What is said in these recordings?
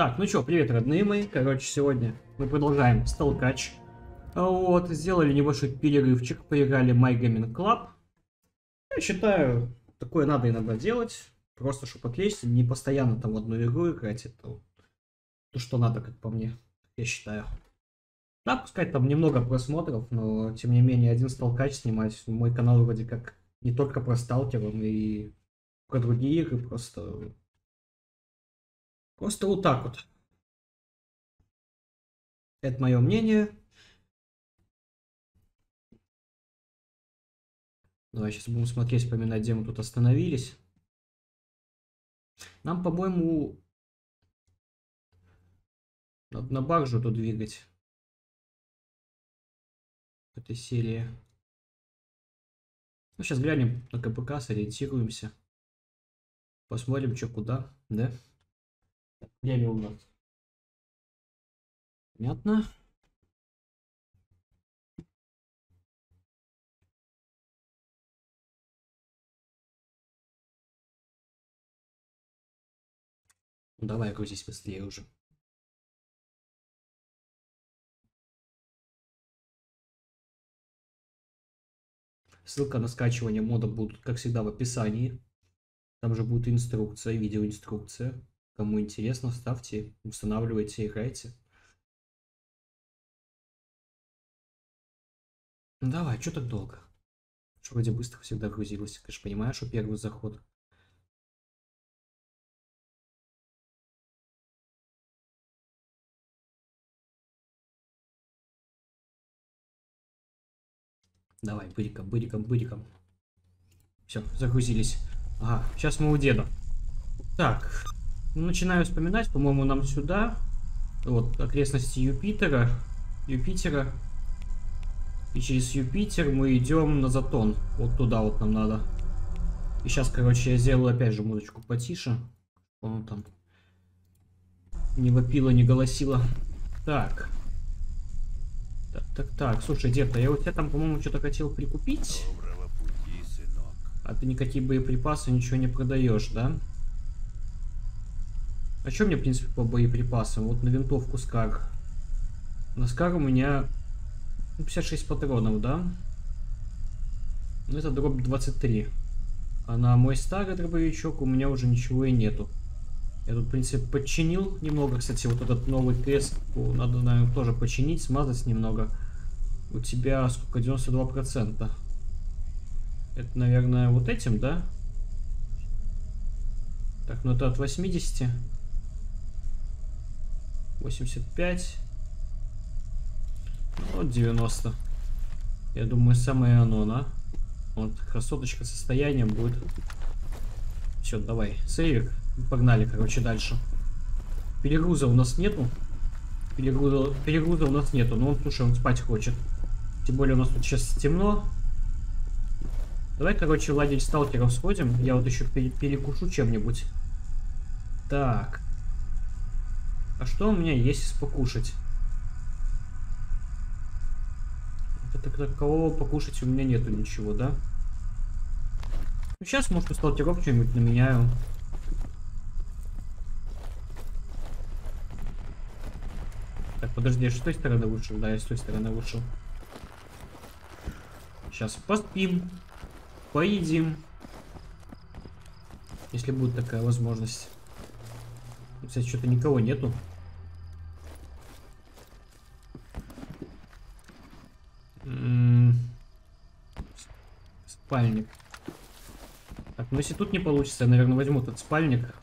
Так, ну что, привет, родные мои. Короче, сегодня мы продолжаем Сталкач. Вот, сделали небольшой перерывчик, поиграли My Gaming Club. Я считаю, такое надо иногда делать. Просто, чтобы отвлечься, не постоянно там в одну игру играть. Это то, что надо, как по мне, я считаю. Да, пускай там немного просмотров, но тем не менее один сталкач снимать. Мой канал вроде как не только про сталкеров, но и про другие игры. Просто Просто вот так вот. Это мое мнение. Давай сейчас будем смотреть, вспоминать, где мы тут остановились. Нам, по-моему, надо на баржу тут двигать. В этой серии. Ну, сейчас глянем на КПК, сориентируемся. Посмотрим, что куда, да? Они у нас? Понятно. Ну, давай грузись быстрее уже. Ссылка на скачивание мода будет, как всегда, в описании. Там же будет инструкция, видеоинструкция. Кому интересно, ставьте, устанавливайте, играйте. Ну давай, что так долго? Что вроде быстро всегда грузилось. Конечно, понимаешь, что первый заход. Давай, быриком, быриком, быриком. Все, загрузились. Ага, сейчас мы у деда. Так, Начинаю вспоминать, по-моему, нам сюда. Вот, окрестности Юпитера. Юпитера. И через Юпитер мы идем на Затон. Вот туда вот нам надо. И сейчас, короче, я сделаю опять же музычку потише. Он там не вопила, не голосила. Так. Так, так, так. Слушай, а я у тебя там, по-моему, что-то хотел прикупить. Пути, а ты никакие боеприпасы ничего не продаешь, да? А что мне, в принципе, по боеприпасам? Вот на винтовку Скар. На Скар у меня 56 патронов, да? Ну, это дроп 23. А на мой старый дробовичок у меня уже ничего и нету. Я тут, в принципе, подчинил немного. Кстати, вот этот новый крест надо, наверное, тоже починить, смазать немного. У тебя сколько? 92%. Это, наверное, вот этим, да? Так, ну это от 80. 85. Вот 90. Я думаю, самое оно, да? Вот, красоточка состоянием будет. Все, давай, сейвик. Погнали, короче, дальше. Перегруза у нас нету. Перегруза, перегруза у нас нету. Но он, слушай, он спать хочет. Тем более у нас тут сейчас темно. Давай, короче, лагерь сталкеров сходим. Я вот еще перекушу чем-нибудь. Так. А что у меня есть покушать? Это такового покушать у меня нету ничего, да? Ну, сейчас, может, сталкеров что-нибудь наменяю. Так, подожди, я с той стороны вышел? Да, я с той стороны вышел. Сейчас поспим, поедим. Если будет такая возможность. Кстати, что-то никого нету. Спальник. Так, ну если тут не получится, я, наверное, возьму этот спальник.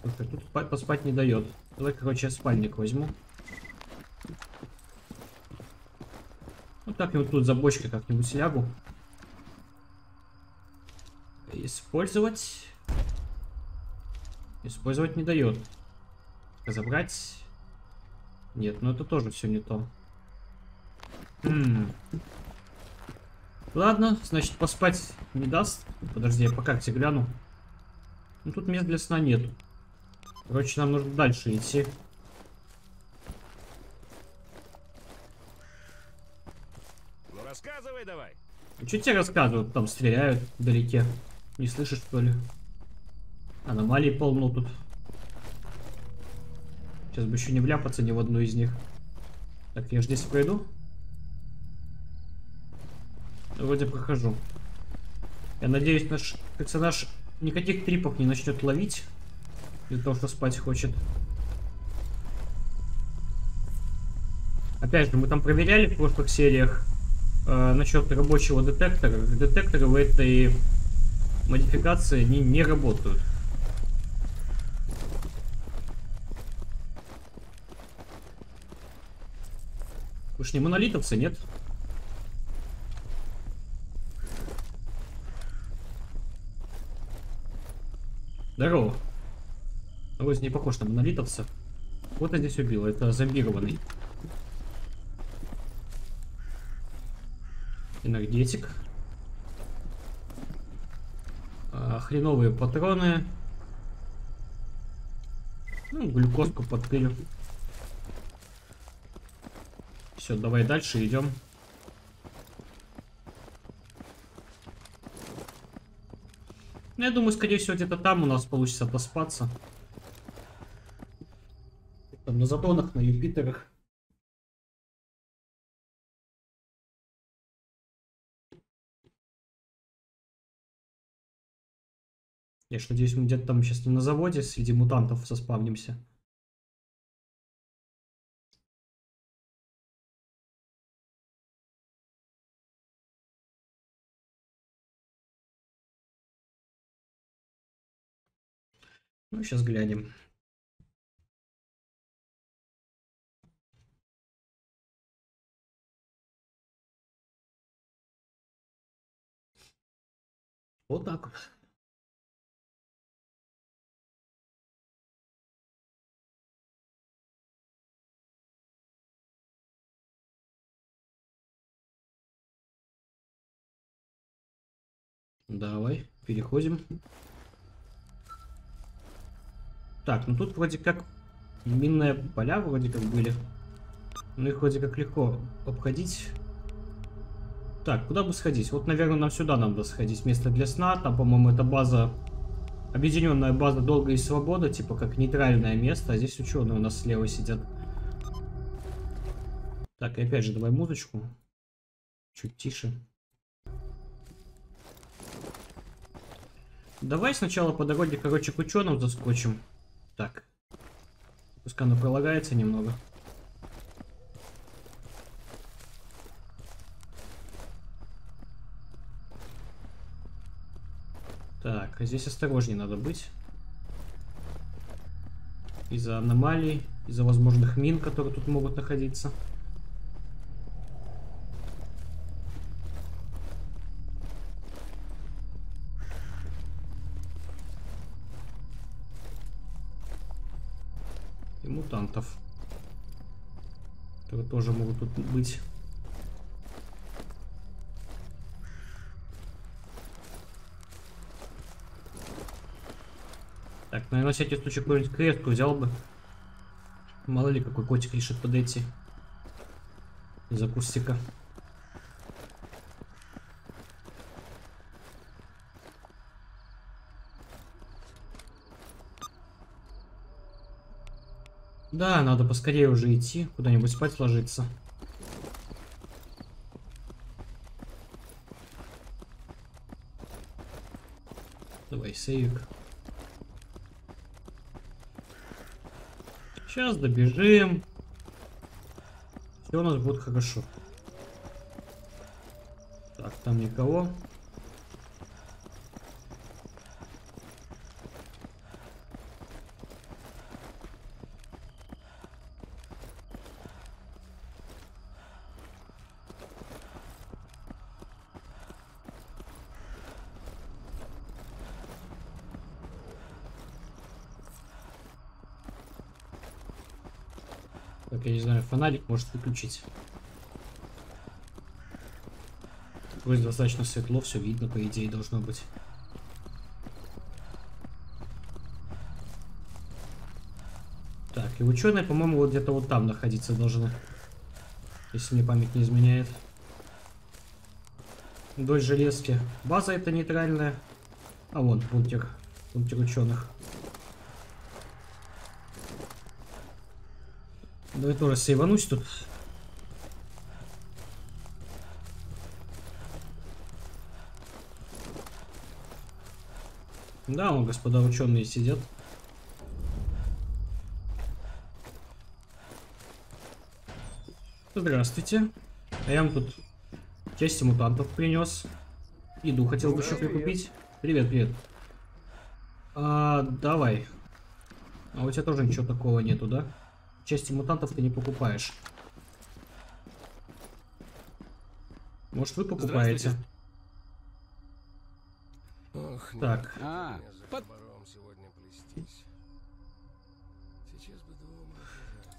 Слушай, тут поспать не дает. Давай, короче, я спальник возьму. Вот так вот тут за бочкой как-нибудь лягу. Использовать. Использовать не дает. Забрать. Нет, ну это тоже все не то. Ладно, значит поспать не даст. Подожди, я по карте гляну. Ну тут мест для сна нету. Короче, нам нужно дальше идти. Ну рассказывай давай. Ну, что тебе рассказывают? Там стреляют вдалеке. Не слышишь, что ли? Аномалий полно тут. Сейчас бы еще не вляпаться ни в одну из них. Так, я же здесь пройду. Вроде прохожу. Я надеюсь, наш персонаж никаких трипов не начнет ловить. Из-за того, что спать хочет. Опять же, мы там проверяли в прошлых сериях э, насчет рабочего детектора. Детекторы в этой модификации не, не работают. Вы ж не монолитовцы, нет? Здорово. Вроде не похож на монолитовца. Вот я здесь убил, это зомбированный. Энергетик. А, хреновые патроны. Ну, глюкозку подпилю. Все, давай дальше идем. Ну, я думаю, скорее всего, где-то там у нас получится поспаться. Там на Затонах, на Юпитерах. Я ж надеюсь, мы где-то там сейчас не на заводе среди мутантов соспавнимся. Ну, сейчас глянем. Вот так. Давай, переходим. Так, ну тут вроде как минные поля вроде как были. Ну их вроде как легко обходить. Так, куда бы сходить? Вот, наверное, нам сюда надо сходить. Место для сна. Там, по-моему, это база... Объединенная база Долга и Свобода. Типа как нейтральное место. А здесь ученые у нас слева сидят. Так, и опять же, давай музычку. Чуть тише. Давай сначала по дороге, короче, к ученым заскочим. Так. Пускай оно пролагается немного. Так, а здесь осторожнее надо быть. Из-за аномалий, из-за возможных мин, которые тут могут находиться. Мутантов. Которые тоже могут тут быть. Так, ну я на всякий случай какую-нибудь клетку взял бы. Мало ли какой котик решит подойти. Из-за кустика. Да, надо поскорее уже идти, куда-нибудь спать ложиться. Давай, сейвик. Сейчас добежим. Все у нас будет хорошо. Так, там никого. Фонарик может выключить. Вроде достаточно светло, все видно, по идее, должно быть. Так, и ученые, по-моему, вот где-то вот там находиться должны. Если мне память не изменяет. Вдоль железки. База это нейтральная. А вон, бункер. Бункер ученых. Давай тоже сейванусь тут. Да, вон, господа ученые сидят. Здравствуйте. А я вам тут части мутантов принес. Еду хотел бы еще прикупить. Привет, привет. А, давай. А у тебя тоже ничего такого нету, да? Части мутантов ты не покупаешь. Может, вы покупаете? Ох, Так. А, под-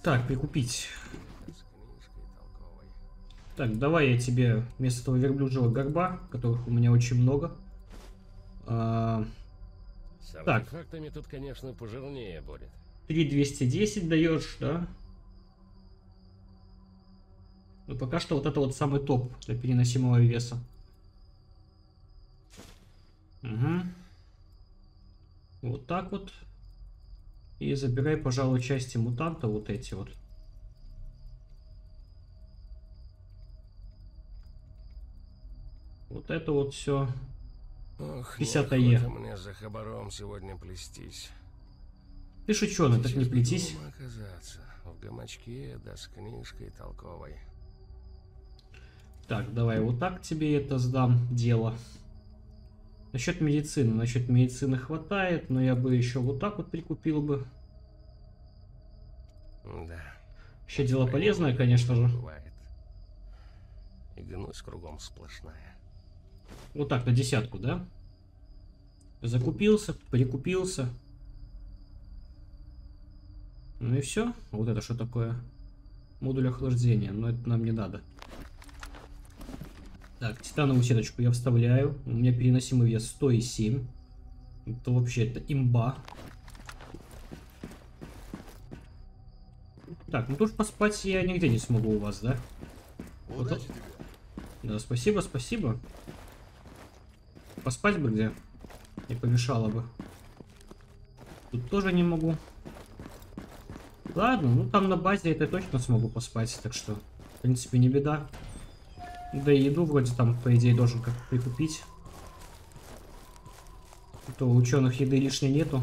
Так, прикупить. Так, давай я тебе вместо этого верблюжьего горба, которых у меня очень много. а, С Так. тут, конечно, пожирнее будет. 3210 даешь, да? Ну, пока что вот это вот самый топ для переносимого веса. Угу. Вот так вот. И забирай, пожалуй, части мутанта, вот эти вот. Вот это вот все. Ох, 50 неохота АЕ. мне за хабаром сегодня плестись. Ты шученый, так не Сейчас бы плетись. оказаться. В гамачке, да с книжкой толковой. Так, давай вот так тебе это сдам дело. Насчет медицины. Насчет медицины хватает, но я бы еще вот так вот прикупил бы. Да. Вообще дело полезное, конечно же. Бывает. И гнусь кругом сплошная. Вот так, на десятку, да? Закупился, прикупился. Ну и все. Вот это что такое? Модуль охлаждения. Но это нам не надо. Так, титановую сеточку я вставляю. У меня переносимый вес 107. Это вообще это имба. Так, ну тут поспать я нигде не смогу у вас, да? Вот. Да, спасибо, спасибо. Поспать бы где? Не помешало бы. Тут тоже не могу. Ладно, ну там на базе это точно смогу поспать, так что, в принципе, не беда. Да и еду вроде там, по идее, должен как прикупить. А То у ученых еды лишней нету.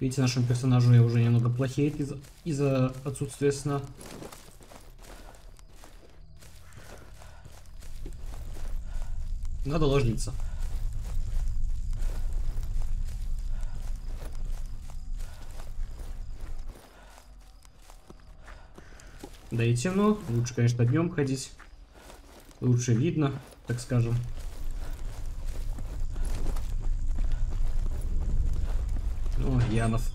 Видите, нашему персонажу я уже немного плохеет из-за из-за отсутствия сна. Надо ложиться. Да и темно. Лучше, конечно, днем ходить. Лучше видно, так скажем. О, Янов.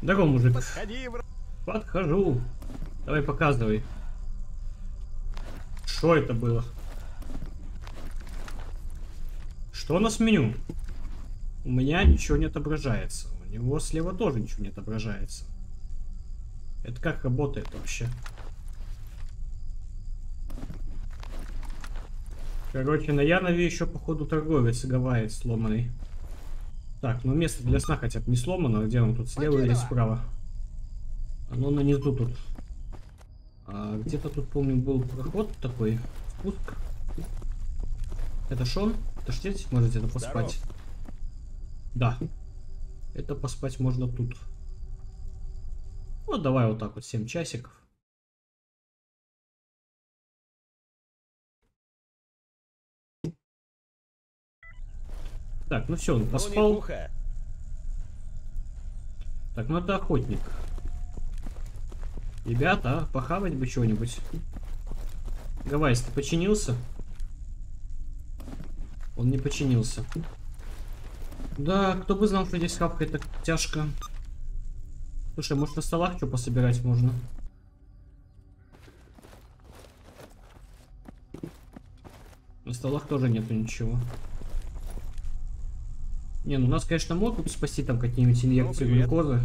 Здорово, мужик. Подходи, брат. Подхожу. Давай показывай. Что это было? Что у нас в меню? У меня ничего не отображается. У него слева тоже ничего не отображается. Это как работает вообще? Короче, на Янове еще, походу, торговец говает сломанный. Так, ну место для сна хотя бы не сломано. Где он тут, слева или справа? Оно нанизу тут. А, Где-то тут, помню, был проход такой. Спуск. Это Шон? Это ж здесь можете это поспать? Да. Это поспать можно тут. Вот давай вот так вот 7 часиков. Так, ну все, он Ну, поспал. Так, ну это охотник. Ребята, похавать бы чего-нибудь. Гавайс, ты починился? Он не починился. Да, кто бы знал, что здесь хавкать так тяжко. Слушай, может на столах что пособирать можно? На столах тоже нету ничего. Не, ну нас, конечно, могут спасти там какие-нибудь инъекции Ну, привет. глюкозы.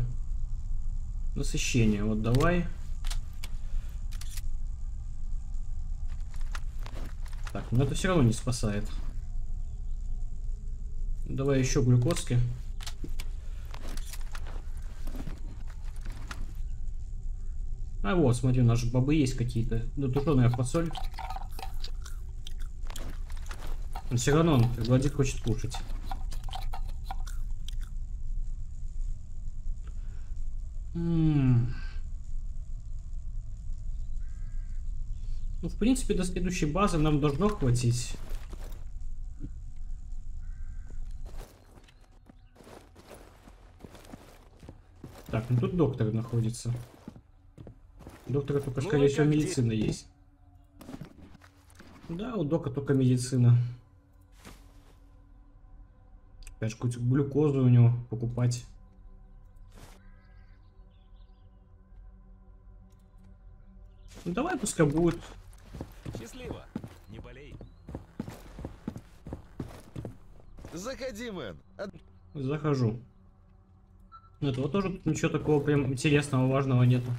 Насыщение, вот давай. Так, но это все равно не спасает. Давай еще глюкозки. А вот, смотри, у нас же бобы есть какие-то. Ну, тушеная фасоль. Но все равно он Владик хочет кушать. М. Ну, в принципе, до следующей базы нам должно хватить. Так, ну тут доктор находится. Доктора только, Ну скорее всего, медицина есть. Да, у Дока только медицина. Опять же, какую-то глюкозу у него покупать. Ну давай, пускай будет. Счастливо. Не болей. Заходи, мэн. От- Захожу. Ну, этого тоже тут ничего такого прям интересного, важного нету.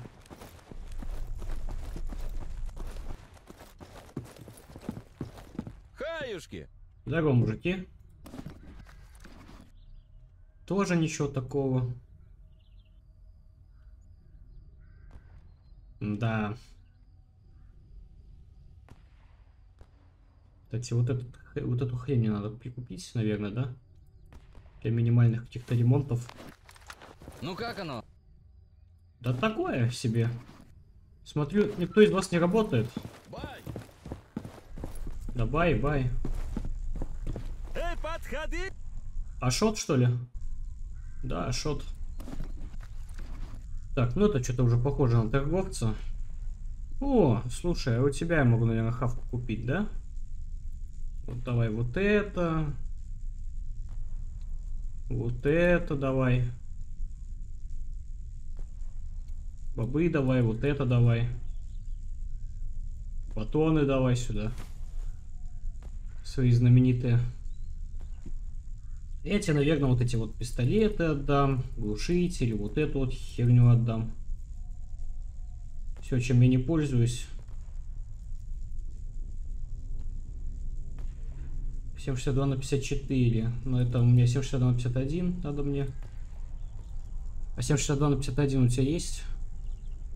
Здорово, мужики. Тоже ничего такого. Да. Кстати, вот, этот, вот эту хрень мне надо прикупить, наверное, да? Для минимальных каких-то ремонтов. Ну как оно? Да такое себе. Смотрю, никто из вас не работает. Бай! Да бай, бай. Эй, подходи! Ашот, что ли? Да, Ашот. Так, ну это что-то уже похоже на торговца. О, слушай, а у тебя я могу, наверное, хавку купить, да? Вот давай вот это. Вот это давай. Бобы давай, вот это давай. Батоны давай сюда. Свои знаменитые. Эти, наверное, вот эти вот пистолеты отдам, глушители, вот эту вот херню отдам. Все, чем я не пользуюсь. 762 на 54. Но это у меня 762 на 51 надо мне. А 762 на 51 у тебя есть?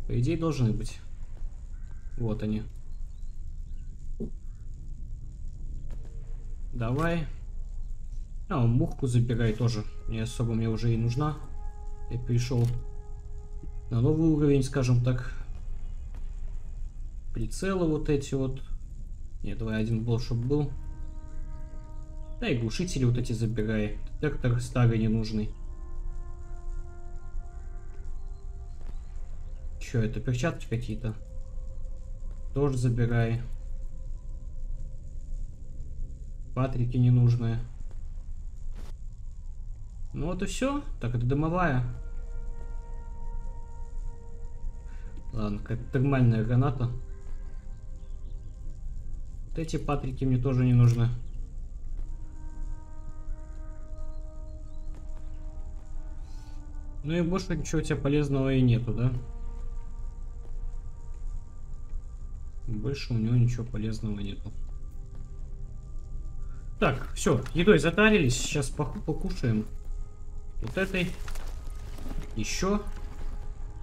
По идее должны быть. Вот они. Давай. А, мухку забирай тоже. Не особо мне уже и нужна. Я перешел на новый уровень, скажем так. Прицелы вот эти вот. Нет, давай один был, чтобы был. Да и глушители вот эти забирай. Детектор старый ненужный. Че, это перчатки какие-то? Тоже забирай. Патрики ненужные. Ну вот и все. Так, это дымовая. Ладно, какая-то термальная граната. Вот эти патрики мне тоже не нужны. Ну и больше ничего у тебя полезного и нету, да? Больше у него ничего полезного нету. Так, все, едой затарились, сейчас покушаем. Вот этой. Еще.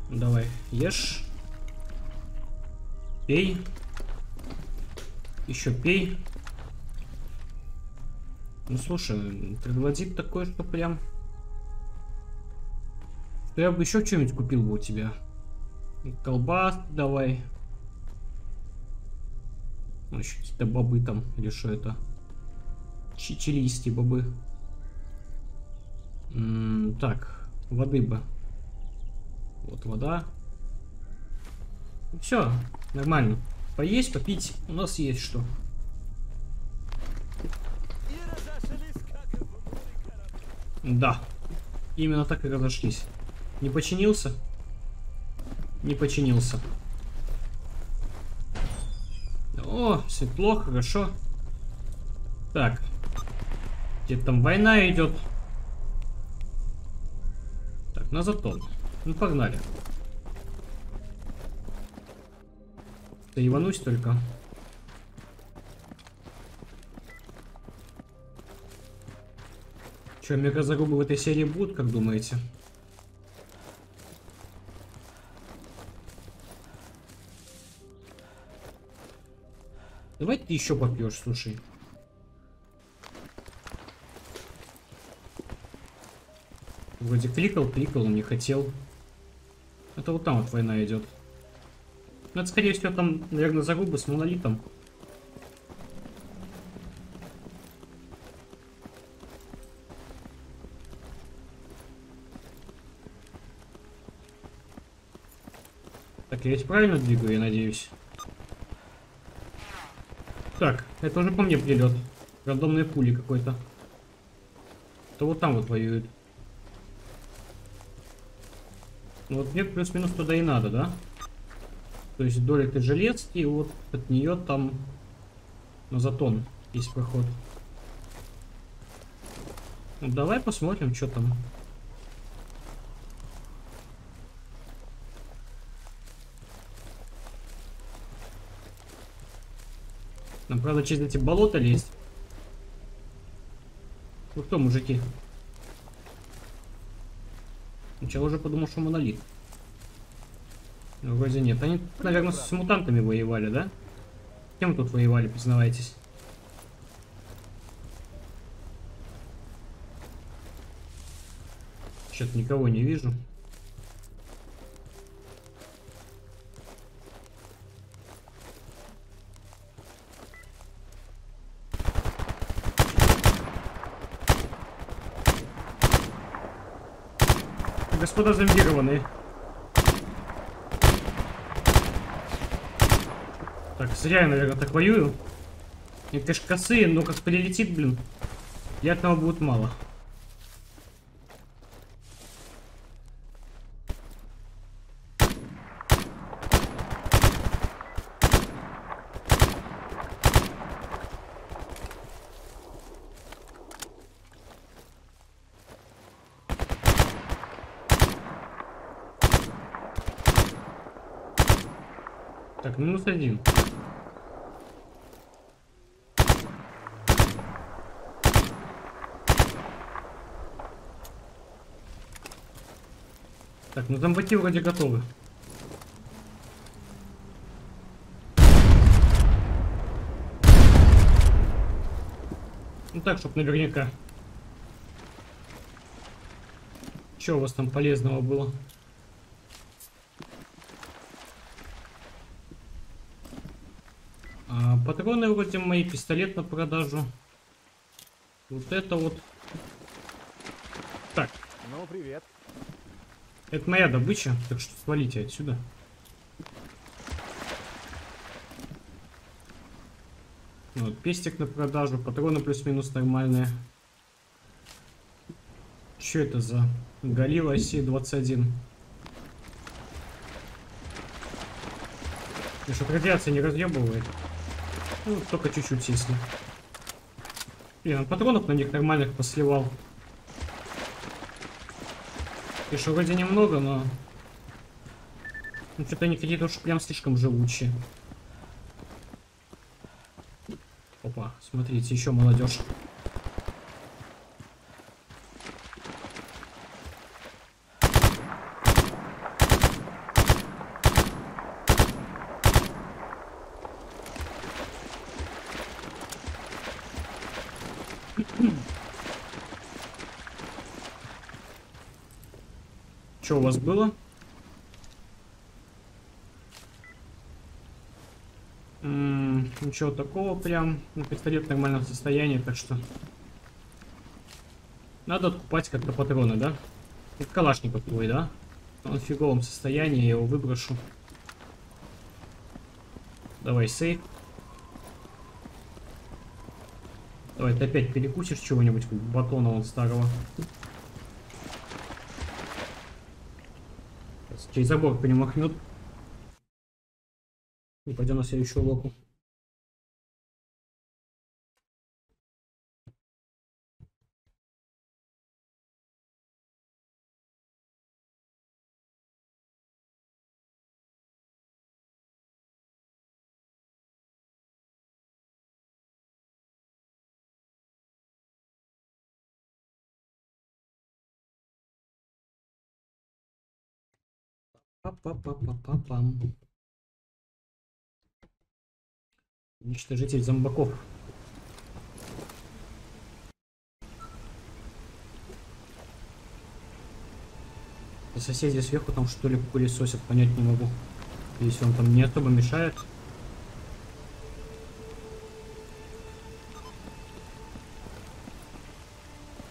Давай, ешь. Пей. Еще пей. Ну слушай, предлагает такое, что прям... Что я бы еще что-нибудь купил бы у тебя. Колбас давай. Еще какие-то бобы там, или что это? Чичилисти бобы. Так, воды бы. Вот вода. Все, нормально. Поесть, попить, у нас есть что. Да, именно так и разошлись. Не починился? Не починился. О, светло, хорошо. Так. Где-то там война идет на затон. Ну погнали. Да иванусь только. Че, мегазарубы в этой серии будут, как думаете? Давайте ты еще попьешь, слушай. Вроде кликал, кликал, не хотел. Это вот там вот война идет. Ну, это, скорее всего, там, наверное, загубы с монолитом. Так, я ведь правильно двигаю, я надеюсь. Так, это уже по мне придет. Рандомные пули какой-то. То вот там вот воюют. Ну вот мне плюс-минус туда и надо, да? То есть вдоль этой железки, и вот от нее там на затон есть проход. Ну, давай посмотрим, что там. Нам, правда, через эти болота лезть. Вы кто, мужики? Сначала уже подумал, что монолит. Но вроде нет. Они, наверное, с мутантами воевали, да? Кем тут воевали, признавайтесь? Что-то никого не вижу. Господа зомбированные. Так, зря я, наверное, так воюю. Они, конечно, косые, но как прилетит, блин, приятного будет мало. Так, минус один. Так, ну зомбаки вроде готовы. Ну так, чтоб наверняка. Что у вас там полезного было? А, патроны вроде мои, пистолет на продажу. Вот это вот. Так, Ну, привет. Это моя добыча, так что свалите отсюда. Вот, пестик на продажу, патроны плюс-минус нормальные. Что это за Галила Си-21? И что радиация не разъебывает? Ну, только чуть-чуть, если. Блин, патронов на них нормальных посливал. Что вроде немного, но... Ну, что-то они какие-то уж прям слишком живучие. Опа, смотрите, еще молодежь. Что у вас было? М, Ничего такого прям. Ну, пистолет в нормальном состоянии, так что... Надо откупать как-то патроны, да? Это калашников твой, да? Он в фиговом состоянии, я его выброшу. Давай, сейф. Давай, ты опять перекусишь чего-нибудь, батона вон старого. Через забор перемахнет. И пойдем на следующую локу. Па-па-па-па-па-пам. Уничтожитель зомбаков. Соседи сверху там что ли пылесосят, понять не могу. Если он там не особо мешает.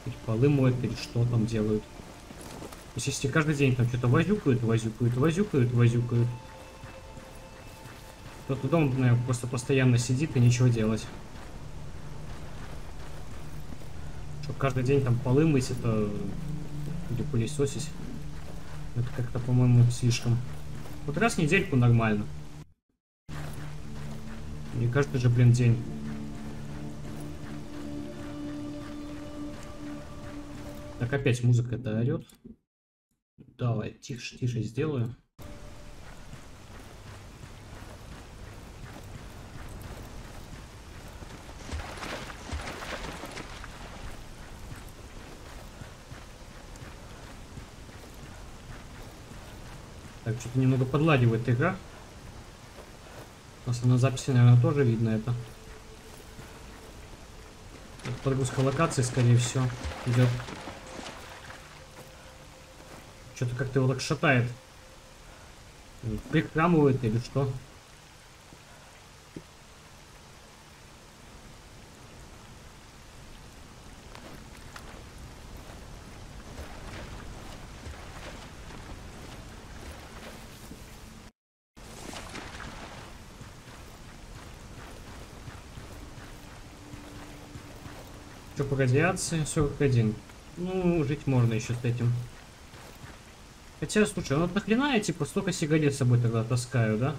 Или полы моют, или что там делают. То есть если каждый день там что-то возюкают, возюкают, возюкают, возюкают. Кто-то дома, наверное, просто постоянно сидит и ничего делать. Что каждый день там полы мыть, это... Или пылесосить. Это как-то, по-моему, слишком. Вот раз в недельку нормально. Не каждый же, блин, день. Так, опять музыка-то орет. Давай, тише, тише сделаю. Так, что-то немного подладивает игра. Просто на записи, наверное, тоже видно. Это Подгрузка локации, скорее всего, идет. Что-то как-то его так шатает. Прихрамывает или что? Что по радиации? 41. Ну, жить можно еще с этим. Хотя, слушай, ну нахрена я типа столько сигарет с собой тогда таскаю, да?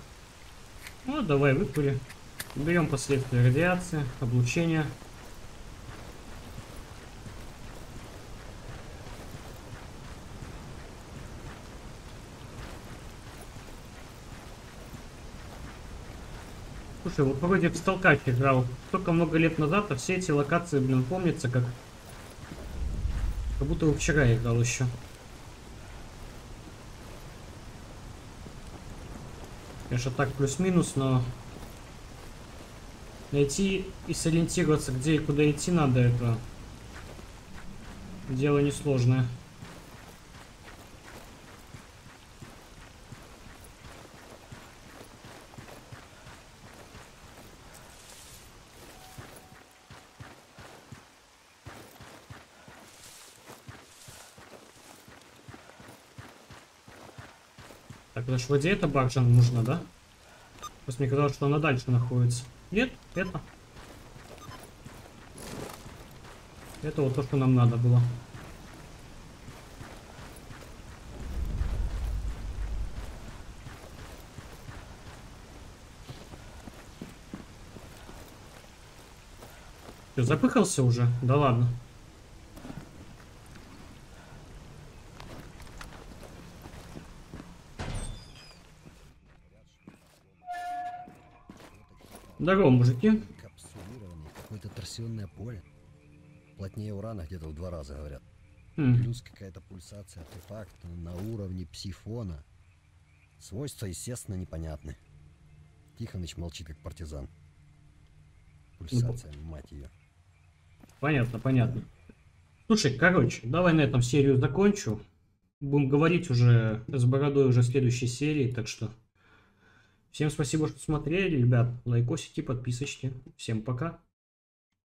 Ну, давай, выкури. Берем последствия радиации, облучения. Слушай, вот вроде в Сталкач играл столько много лет назад, а все эти локации, блин, помнятся как... Как будто вчера играл еще. Конечно, так плюс-минус, но... Найти и сориентироваться, где и куда идти надо, это... Дело несложное. Ж вроде это баржа нужно, да? Просто мне казалось, что она дальше находится. Нет, это. Это вот то, что нам надо было. Запыхался уже? Да ладно. Здорово, мужики. Капсулированный, какое-то торсионное поле. Плотнее урана где-то в два раза, говорят. Хм. Плюс какая-то пульсация артефакта на уровне псифона. Свойства, естественно, непонятны. Тихоныч молчит, как партизан. Пульсация, мать ее. Понятно, понятно. Слушай, короче, давай на этом серию закончу. Будем говорить уже с бородой уже в следующей серии, так что... Всем спасибо, что смотрели, ребят. Лайкосики, подписочки. Всем пока.